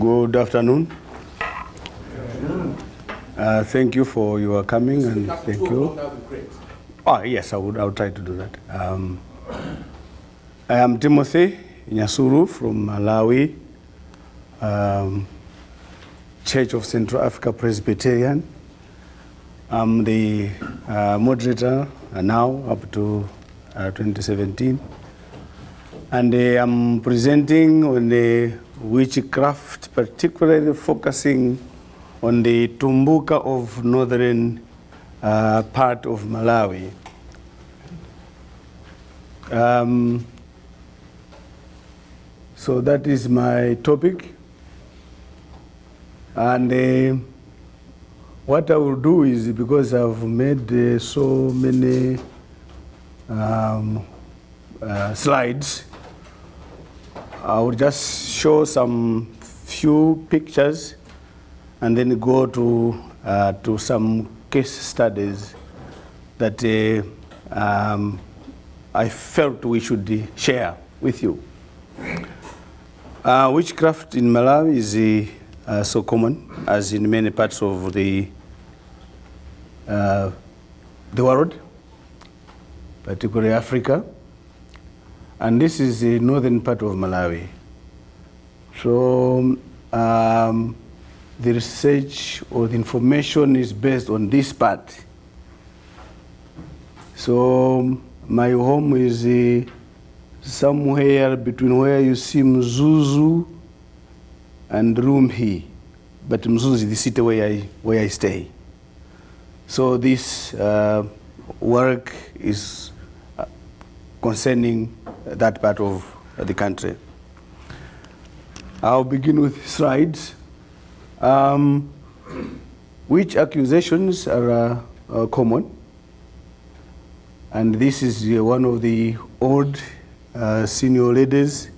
Good afternoon. Uh, thank you for your coming and thank you. Oh, yes, I would, I would try to do that. Um, I am Timothy Nyasulu from Malawi, um, Church of Central Africa Presbyterian. I'm the uh, moderator uh, now up to uh, 2017. And uh, I'm presenting on the witchcraft, particularly focusing on the Tumbuka of northern uh, part of Malawi. Um, so that is my topic. And uh, what I will do is because I've made uh, so many um, uh, slides, I will just show some few pictures and then go to, uh, to some case studies that uh, um, I felt we should share with you. Uh, witchcraft in Malawi is uh, so common as in many parts of the, uh, the world, particularly Africa. And this is the northern part of Malawi. So um, the research or the information is based on this part. So my home is uh, somewhere between where you see Mzuzu and Rumphi, but Mzuzu is the city where I, where I stay. So this uh, work is uh, concerning that part of the country. I'll begin with slides. Um, which accusations are uh, uh, common? And this is uh, one of the old uh, senior leaders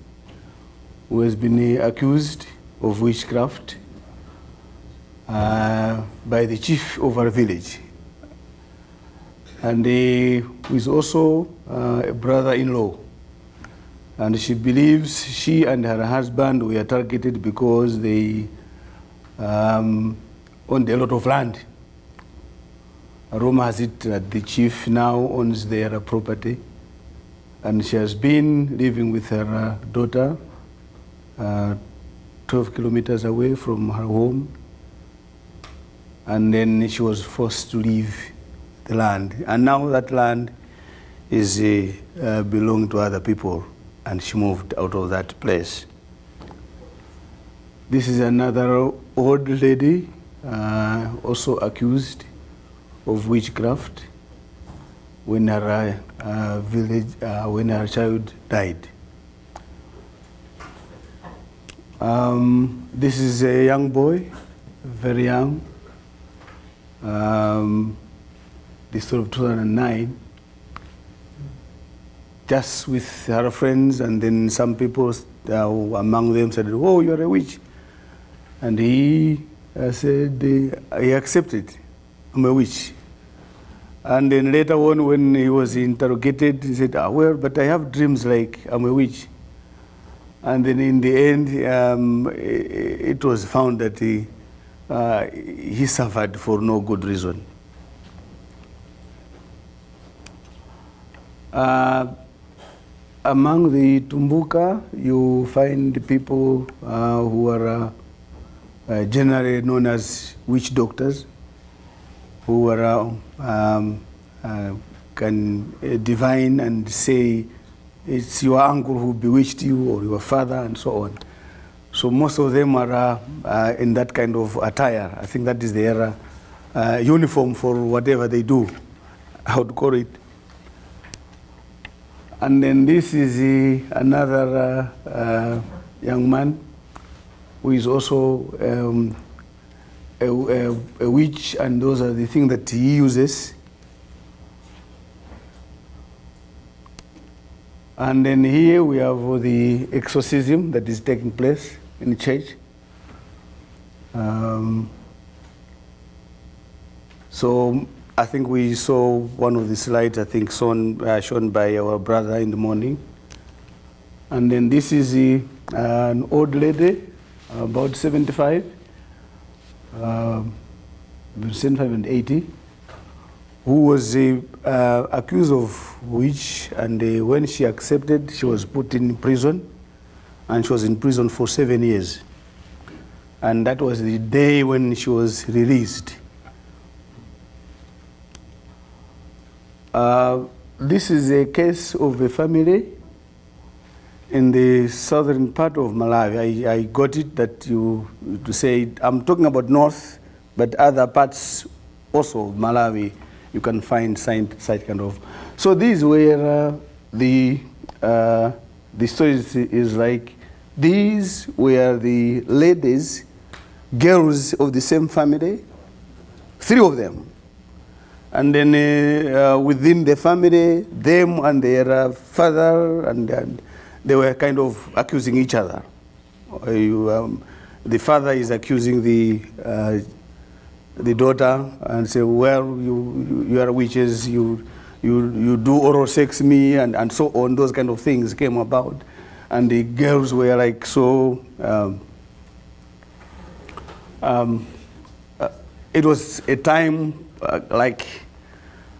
who has been accused of witchcraft uh, by the chief of our village. And he is also uh, a brother-in-law. And she believes she and her husband were targeted because they um, owned a lot of land. Roma has it that the chief now owns their property, and she has been living with her uh, daughter uh, 12 kilometers away from her home, and then she was forced to leave the land. And now that land is uh, belonging to other people, and she moved out of that place. This is another old lady, uh, also accused of witchcraft when her uh, village, uh, when her child died. Um, this is a young boy, very young. Um, this sort of 2009, just with her friends, and then some people uh, among them said, "Oh, you're a witch," and he uh, said uh, he accepted. I'm a witch. And then later on, when he was interrogated, he said, ah, well, but I have dreams like I'm a witch. And then in the end, um, it, was found that he, uh, he suffered for no good reason. Uh, among the Tumbuka, you find people uh, who are uh, uh, generally known as witch doctors, who are, um, uh, can uh, divine and say it's your uncle who bewitched you or your father and so on. So most of them are uh, uh, in that kind of attire. I think that is their uh, uniform for whatever they do, I would call it. And then this is another young man who is also um, a, a, a, witch, and those are the things that he uses. And then here we have the exorcism that is taking place in the church. Um, so I think we saw one of the slides, I think, shown, uh, shown by our brother in the morning. And then this is uh, an old lady about 75, um, between 75 and 80, who was uh, uh, accused of witch, and uh, when she accepted, she was put in prison, and she was in prison for seven years. And that was the day when she was released. Uh, this is a case of a family in the southern part of Malawi. I, I got it that you to say I'm talking about north, but other parts also of Malawi you can find site, site kind of. So these were uh, the uh, the stories is like these were the ladies, girls of the same family, three of them. And then uh, uh, within the family, them and their uh, father, and, and, they were kind of accusing each other. Uh, you, um, the father is accusing the uh, the daughter and say, well, you, you, are witches, you, you, you do oral sex me, and, and so on. Those kind of things came about. And the girls were like so, um, um, uh, it was a time like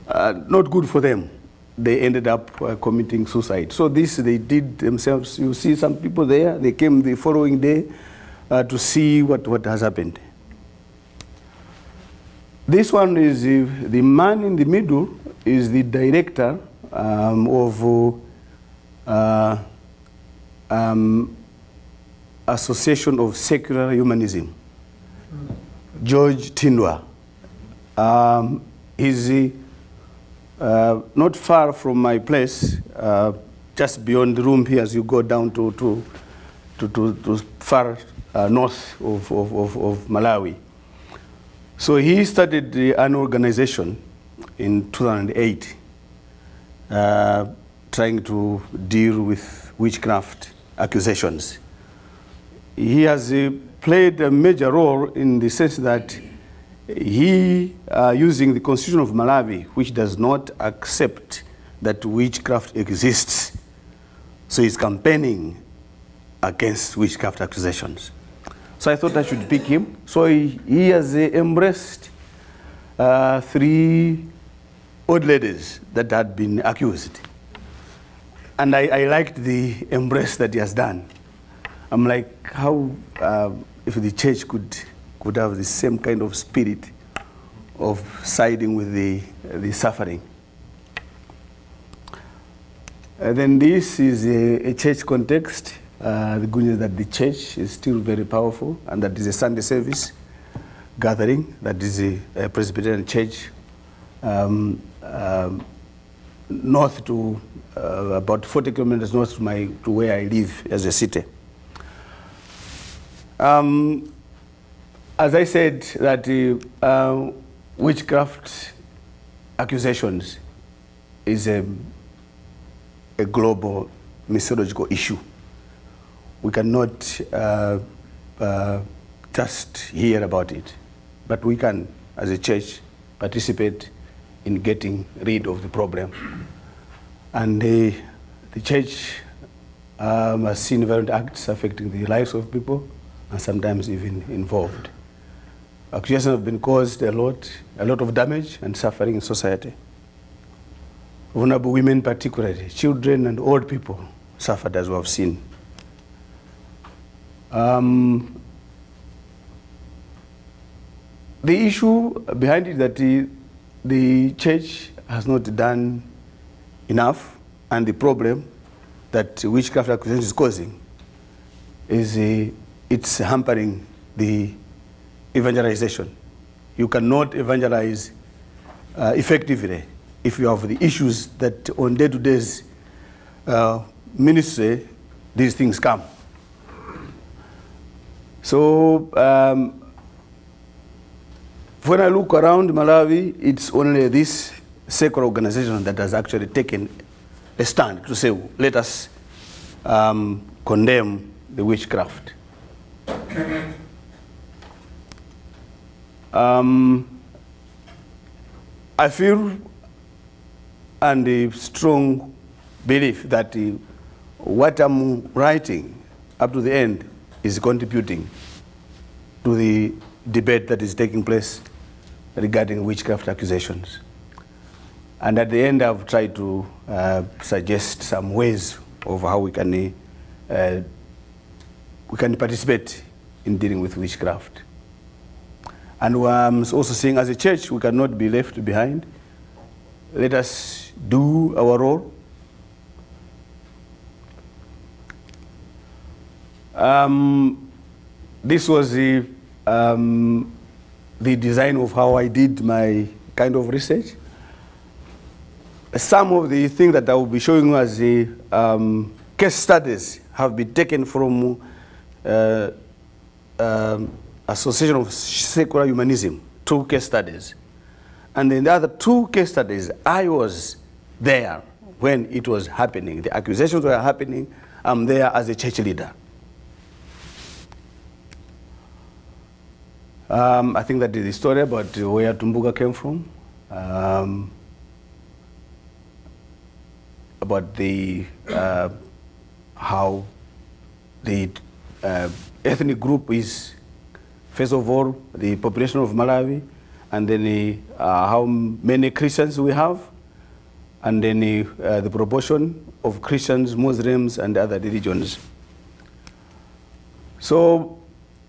uh, not good for them. They ended up uh, committing suicide. So this they did themselves. You see some people there, they came the following day uh, to see what, what has happened. This one is uh, the man in the middle is the director um, of uh, um, Association of Secular Humanism, George Thindwa. Um, he's uh, not far from my place, uh, just beyond the room here as you go down to, to, to, to, to far uh, north of, of, of, of Malawi. So he started an organization in 2008 uh, trying to deal with witchcraft accusations. He has uh, played a major role in the sense that he, uh, using the Constitution of Malawi, which does not accept that witchcraft exists, so he's campaigning against witchcraft accusations. So I thought I should pick him. So he, he has uh, embraced uh, three old ladies that had been accused. And I, I, liked the embrace that he has done. I'm like, how, uh, if the church could, could have the same kind of spirit of siding with the, the suffering. And then this is a, a church context. Uh, the good news that the church is still very powerful and that is a Sunday service gathering, that is a, a Presbyterian church um, um, north to uh, about 40 kilometers north to, my, to where I live as a city. Um, as I said, that uh, witchcraft accusations is a, a global missiological issue we cannot uh, uh, just hear about it, but we can, as a church, participate in getting rid of the problem. And the, the church um, has seen violent acts affecting the lives of people and sometimes even involved. Accusations have been caused a lot, a lot of damage and suffering in society. Vulnerable women particularly, children and old people suffered as we have seen. Um, the issue behind it that the, the church has not done enough, and the problem that witchcraft accusation is causing is uh, it's hampering the evangelization. You cannot evangelize uh, effectively if you have the issues that on day-to-day uh, ministry these things come. So um, when I look around Malawi, it's only this secular organization that has actually taken a stand to say, let us um, condemn the witchcraft. Um, I feel and a strong belief that what I'm writing up to the end is contributing to the debate that is taking place regarding witchcraft accusations. And at the end, I've tried to uh, suggest some ways of how we can, uh, we can participate in dealing with witchcraft. And I'm also saying as a church, we cannot be left behind. Let us do our role. Um, this was the, um, the design of how I did my kind of research. Some of the things that I will be showing you as the um, case studies have been taken from uh, um, Association of Secular Humanism, two case studies. And in the other two case studies, I was there when it was happening. The accusations were happening. I'm there as a church leader. Um, I think that is the story about where Tumbuka came from, um, about the uh, how the uh, ethnic group is, first of all, the population of Malawi, and then uh, how many Christians we have, and then uh, the proportion of Christians, Muslims, and other religions. So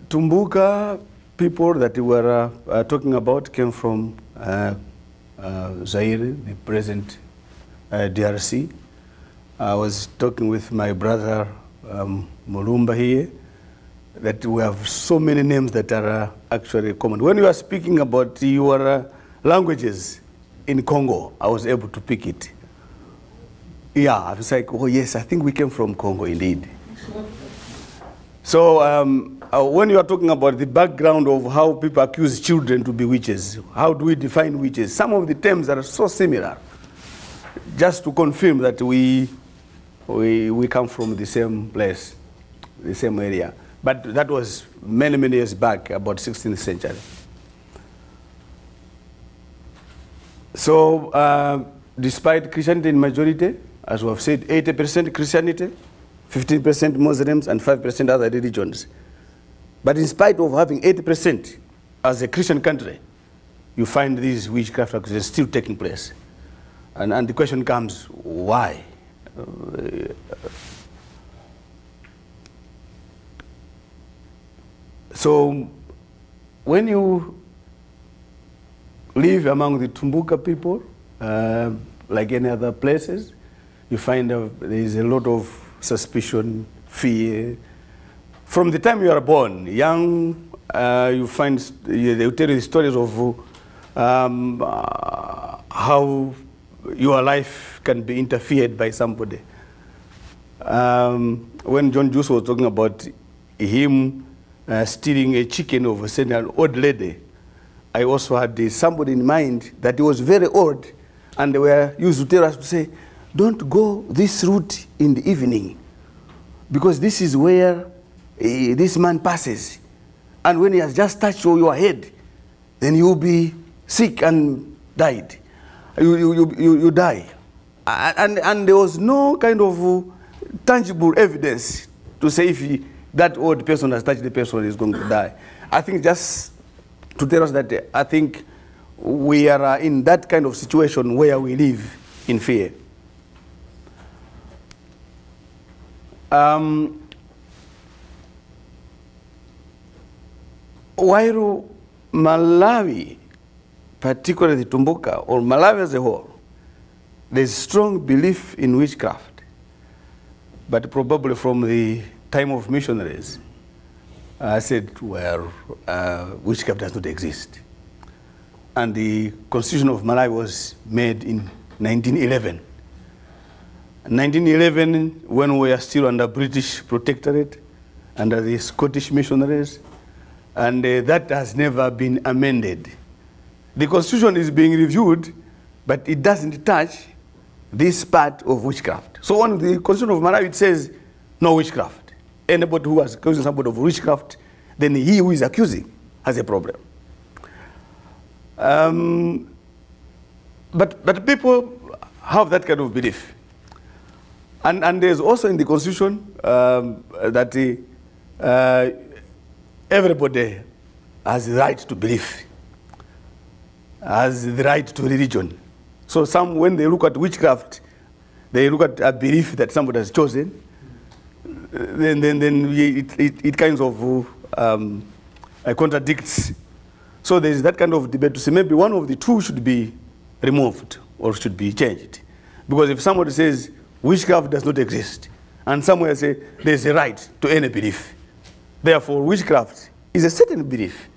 Tumbuka people that we were uh, uh, talking about came from uh, uh Zaire, the present DRC. I was talking with my brother um, Mulumba here that we have so many names that are uh, actually common. When you are speaking about your languages in Congo, I was able to pick it. Yeah, I was like, oh yes, I think we came from Congo indeed. So um, uh, when you are talking about the background of how people accuse children to be witches, how do we define witches? Some of the terms are so similar. Just to confirm that we, we, we come from the same place, the same area. But that was many, many years back, about 16th century. So, uh, despite Christianity in majority, as we have said, 80% Christianity, 15% Muslims, and 5% other religions. But in spite of having 80% as a Christian country, you find these witchcraft accusations still taking place. And, and the question comes, why? Uh, so when you live among the Tumbuka people, uh, like any other places, you find uh, there is a lot of suspicion, fear. From the time you are born, young, uh, you find, they tell you the stories of um, uh, how your life can be interfered by somebody. Um, when John Juice was talking about him uh, stealing a chicken of say, an old lady, I also had somebody in mind that was very old, and they were used to tell us to say, don't go this route in the evening because this is where uh, this man passes. And when he has just touched your head, then you'll be sick and died. You, you, you, you die. And, and there was no kind of uh, tangible evidence to say if he, that old person has touched the person is going to die. I think just to tell us that I think we are uh, in that kind of situation where we live in fear. Um, while Malawi, particularly Tumbuka, or Malawi as a whole, there's strong belief in witchcraft, but probably from the time of missionaries, I said, well, uh, witchcraft does not exist. And the Constitution of Malawi was made in 1911. 1911, when we are still under British protectorate, under the Scottish missionaries, and uh, that has never been amended. The constitution is being reviewed, but it doesn't touch this part of witchcraft. So on the constitution of Malawi, it says no witchcraft. Anybody who is accusing somebody of witchcraft, then he who is accusing has a problem. Um, but, but people have that kind of belief. And, and there's also in the Constitution um, that the, uh, everybody has the right to believe, has the right to religion. So some, when they look at witchcraft, they look at a belief that somebody has chosen, then, then, then we, it, it, it kind of um, contradicts. So there is that kind of debate to say maybe one of the two should be removed or should be changed. Because if somebody says witchcraft does not exist, and somewhere say there's a right to any belief, therefore witchcraft is a certain belief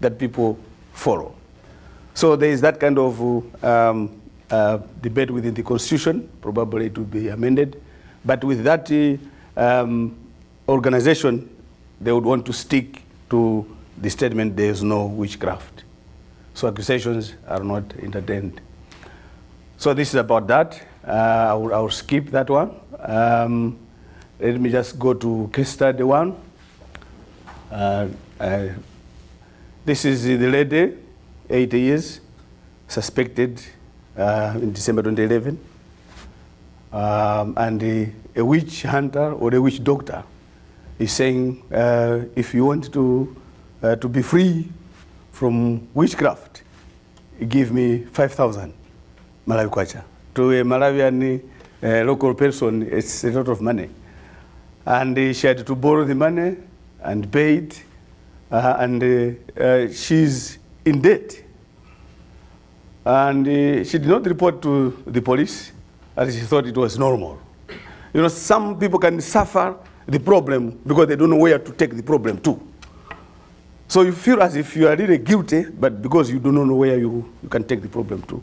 that people follow. So there is that kind of um, uh, debate within the constitution, probably it will be amended. But with that uh, um, organization, they would want to stick to the statement there is no witchcraft. So accusations are not entertained. So this is about that. Uh, I, will, I will skip that one. Um, let me just go to case study one. Uh, uh, this is the lady, 80 years, suspected uh, in December 2011. Um, and a, a witch hunter or a witch doctor is saying, uh, if you want to, uh, to be free from witchcraft, give me 5,000 Malawi kwacha. To a Malawian uh, local person, it's a lot of money. And uh, she had to borrow the money and pay it, uh, and uh, she's in debt. And she did not report to the police, as she thought it was normal. You know, some people can suffer the problem because they don't know where to take the problem to. So you feel as if you are really guilty, but because you do not know where you, you can take the problem to.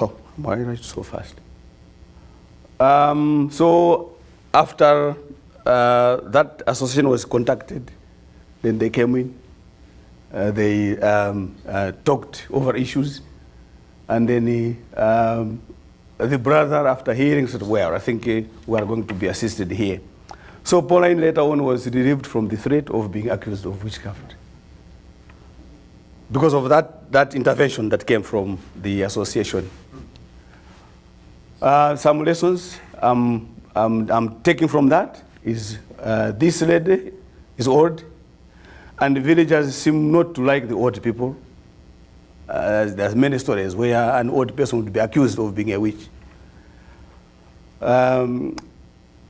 Oh, why write so fast? Um, so after uh, that association was contacted, then they came in, uh, they um, uh, talked over issues, and then he, um, the brother, after hearing, said, well, I think uh, we are going to be assisted here. So Pauline later on was relieved from the threat of being accused of witchcraft. Because of that, that intervention that came from the association. Uh, some lessons um, um, I'm taking from that is uh, this lady is old, and the villagers seem not to like the old people. Uh, there's many stories where an old person would be accused of being a witch. Um,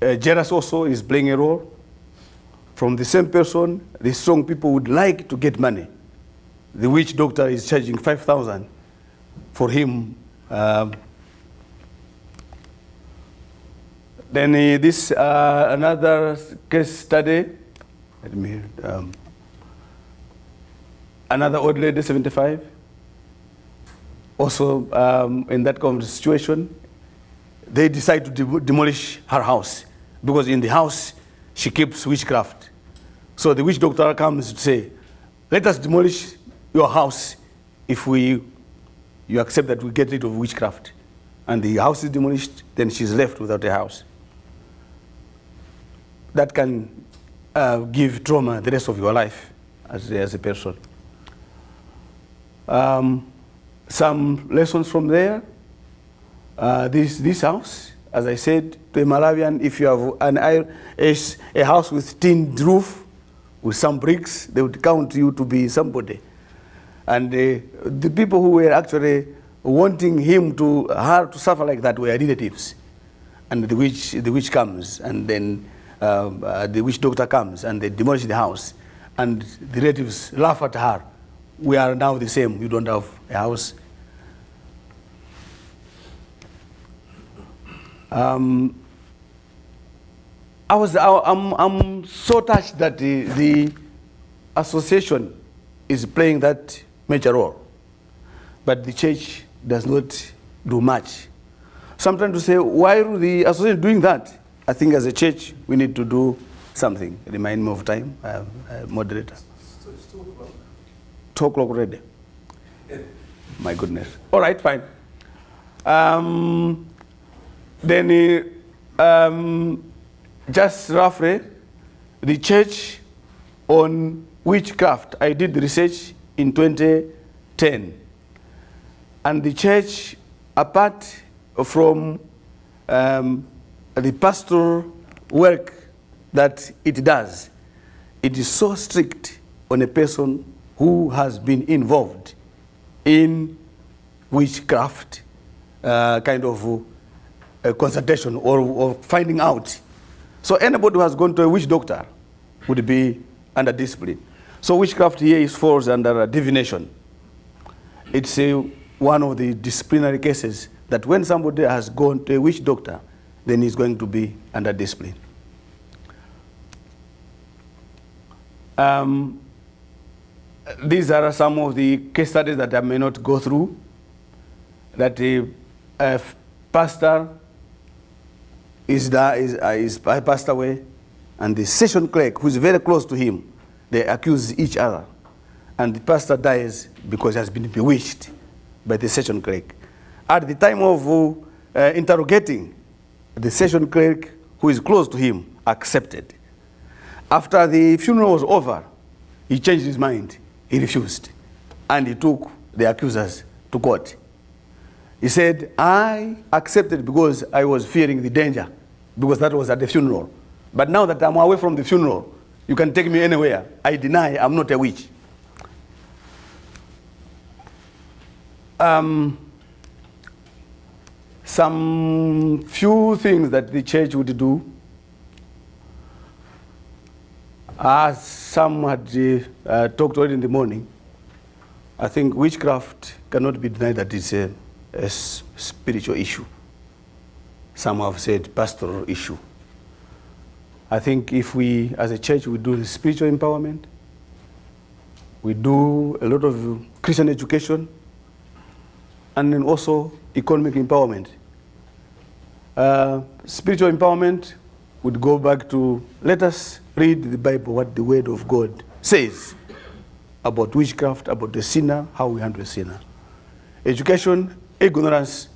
uh, jealous also is playing a role. From the same person, the strong people would like to get money. The witch doctor is charging 5,000 for him. Um, then uh, this, uh, another case study, let me, um, another old lady, 75, also um, in that kind of situation, they decide to de demolish her house because in the house she keeps witchcraft. So the witch doctor comes to say, let us demolish your house if we, you accept that we get rid of witchcraft. And the house is demolished, then she's left without a house. That can uh, give trauma the rest of your life as, as a person. Um, some lessons from there. Uh, this, this house, as I said, to a Malawian, if you have an, a, a house with tin roof, with some bricks, they would count you to be somebody. And uh, the people who were actually wanting him to, her to suffer like that were relatives. And the witch, the witch comes, and then uh, uh, the witch doctor comes, and they demolish the house. And the relatives laugh at her. We are now the same. You don't have a house. Um, I was, I, I'm, I'm so touched that the, the association is playing that major role, but the church does not do much. Sometimes to say, why are the association doing that? I think as a church, we need to do something. Remind me of time, uh, uh, moderator. Two o'clock already. My goodness. All right, fine. Um, then, uh, um, just roughly, the church on witchcraft, I did research in 2010. And the church, apart from um, the pastoral work that it does, it is so strict on a person who has been involved in witchcraft uh, kind of uh, consultation or, or finding out. So anybody who has gone to a witch doctor would be under discipline. So witchcraft here is falls under divination. It's a, one of the disciplinary cases that when somebody has gone to a witch doctor, then he's going to be under discipline. Um, these are some of the case studies that I may not go through. That a, a pastor is, is, uh, is passed away, and the session clerk, who is very close to him, they accuse each other. And the pastor dies because he has been bewitched by the session clerk. At the time of uh, interrogating, the session clerk, who is close to him, accepted. After the funeral was over, he changed his mind. He refused. And he took the accusers to court. He said, I accepted because I was fearing the danger, because that was at the funeral. But now that I'm away from the funeral, you can take me anywhere. I deny I'm not a witch. Um, some few things that the church would do. As some had uh, talked already in the morning, I think witchcraft cannot be denied that it's a, a spiritual issue. Some have said pastoral issue. I think if we, as a church, we do spiritual empowerment, we do a lot of Christian education, and then also economic empowerment. Uh, spiritual empowerment would go back to let us read the Bible, what the Word of God says about witchcraft, about the sinner, how we handle a sinner. Education, ignorance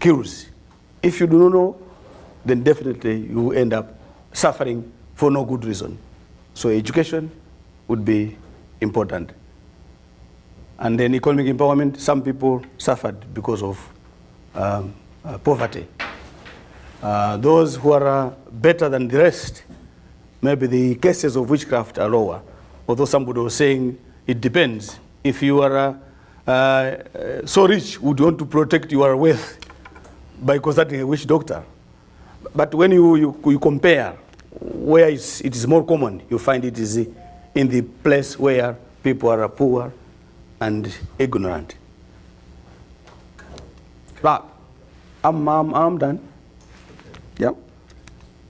kills. If you do not know, then definitely you will end up suffering for no good reason. So education would be important. And then economic empowerment, some people suffered because of um, uh, poverty. Uh, those who are uh, better than the rest, maybe the cases of witchcraft are lower. Although somebody was saying it depends. If you are uh, uh, so rich, would want to protect your wealth by consulting a witch doctor? But when you, you, you compare where it is more common, you find it is in the place where people are poor and ignorant. Right. I'm, I'm, I'm done. Yep.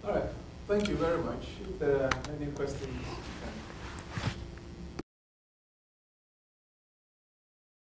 All right. Thank you very much. If there are any questions,